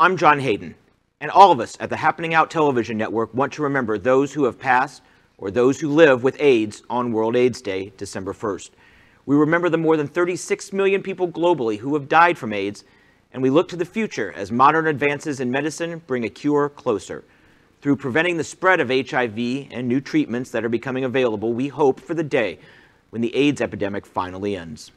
I'm John Hayden, and all of us at the Happening Out Television Network want to remember those who have passed or those who live with AIDS on World AIDS Day, December 1st. We remember the more than 36 million people globally who have died from AIDS, and we look to the future as modern advances in medicine bring a cure closer. Through preventing the spread of HIV and new treatments that are becoming available, we hope for the day when the AIDS epidemic finally ends.